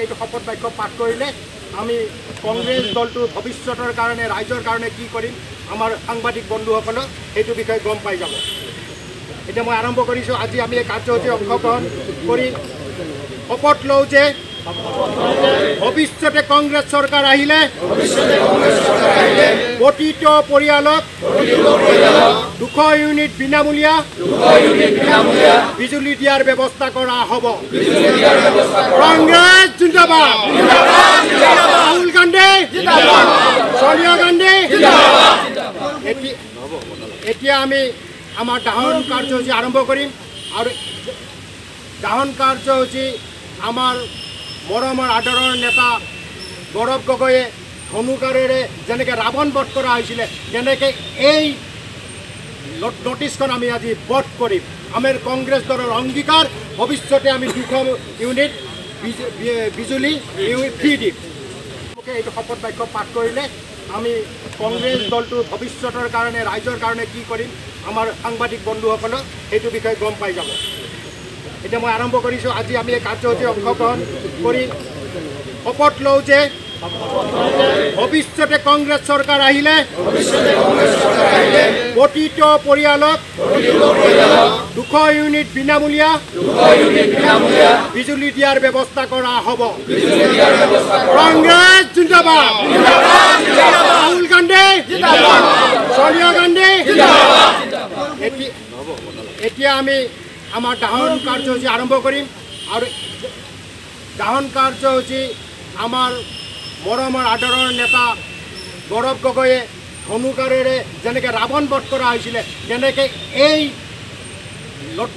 এইটো শপত বাক্য পাঠ কৰিলে আমি কংগ্ৰেছ দলটোৰ ভৱিষ্যতৰ কাৰণে ৰাইজৰ কাৰণে কি কৰিম আমাৰ সাংবাদিক বন্ধুসকলক সেইটো বিষয়ে গম পাই যাব। এতিয়া মই আৰম্ভ কৰিছোঁ। আজি আমি এই কাৰ্যসূচী অংশগ্ৰহণ কৰি শপত লওঁ যে ভৱিষ্যতে কংগ্ৰেছ চৰকাৰ আহিলে প্ৰতিটো পৰিয়ালক দুশ ইউনিট বিনামূলীয়া বিজুলী দিয়াৰ ব্যৱস্থা কৰা হ'ব। কংগ্ৰেছ জিন্দাবাদ। গান্ধী। সোনিয়া গান্ধী। এতিয়া আমি আমাৰ দাহন কাৰ্যসূচী আৰম্ভ কৰিম আৰু দাহন কাৰ্যসূচী আমাৰ মৰমৰ আদৰৰ নেতা গৌৰৱ গগৈয়ে ধনুকাৰেৰে যেনেকৈ ৰাৱণ বধ কৰা হৈছিলে তেনেকৈ এই নটিছখন আমি আজি বধ কৰিম আমাৰ কংগ্ৰেছ দলৰ অংগীকাৰ ভৱিষ্যতে আমি দুশ ইউনিট বিজুলী ইউনিট ফ্ৰী দিম এইটো শপত বাক্য পাঠ কৰিলে আমি কংগ্ৰেছ দলটোৰ ভৱিষ্যতৰ কাৰণে ৰাইজৰ কাৰণে কি কৰিম আমাৰ সাংবাদিক বন্ধুসকলক সেইটো বিষয়ে গম পাই যাব। এতিয়া মই আৰম্ভ কৰিছোঁ আজি আমি এই কাৰ্যসূচী অংশগ্ৰহণ কৰি শপত লওঁ যে ভৱিষ্যতে কংগ্ৰেছ চৰকাৰ আহিলে প্ৰতিটো পৰিয়ালক দুশ ইউনিট বিনামূলীয়া বিজুলী দিয়াৰ ব্যৱস্থা কৰা হ'ব। কংগ্ৰেছ জিন্দাবাদ। ৰাহুল গান্ধী সোনিয়া গান্ধী। এতি- এতিয়া আমি আমাৰ দাহন কাৰ্যসূচী আৰম্ভ কৰিম। আৰু দাহন কাৰ্যসূচী আমাৰ মৰমৰ আদৰৰ নেতা গৌৰৱ গগৈয়ে ধনুকাৰেৰে যেনেকৈ ৰাৱণ বধ কৰা হৈছিলে তেনেকৈ এই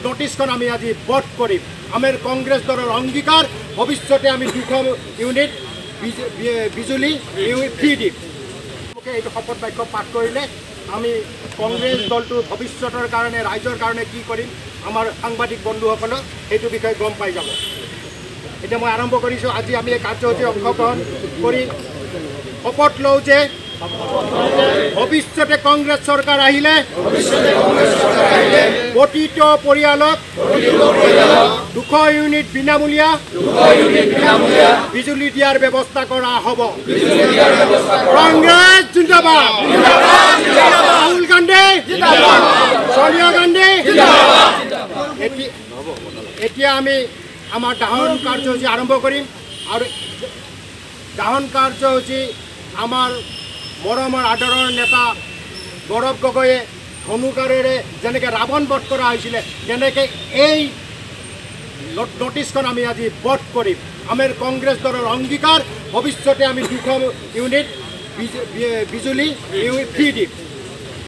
নটিছখন আমি আজি বধ কৰিম। আমাৰ কংগ্ৰেছ দলৰ অংগীকাৰ ভৱিষ্যতে আমি দুশ ইউনিট বিজুলী ফ্ৰী দিম। এইটো শপত বাক্য পাঠ কৰিলে আমি কংগ্ৰেছ দলটোৰ ভৱিষ্যতৰ কাৰণে ৰাইজৰ কাৰণে কি কৰিম আমাৰ সাংবাদিক বন্ধুসকলক সেইটো বিষয়ে গম পাই যাব। এতিয়া মই আৰম্ভ কৰিছোঁ। আজি আমি এই কাৰ্যসূচী অংশগ্ৰহণ কৰি শপত লওঁ যে ভৱিষ্যতে কংগ্ৰেছ চৰকাৰ আহিলে প্ৰতিটো পৰিয়ালক দুশ ইউনিট বিনামূলীয়া বিজুলী দিয়াৰ ব্যৱস্থা কৰা হ'ব। কংগ্ৰেছ ৰাহুল গান্ধী সোনিয়া গান্ধী। এতি- এতিয়া আমি আমাৰ দাহন কাৰ্যসূচী আৰম্ভ কৰিম আৰু দাহন কাৰ্যসূচী আমাৰ মৰমৰ আদৰৰ নেতা গৌৰৱ গগৈয়ে ধনুকাৰেৰে যেনেকৈ ৰাৱণ বধ কৰা হৈছিলে, তেনেকৈ এই নটিছখন আমি আজি বধ কৰিম। আমাৰ কংগ্ৰেছ দলৰ অংগীকাৰ, ভৱিষ্যতে আমি দুশ ইউনিট বিজুলি, বিজুলী ফ্ৰী দিম।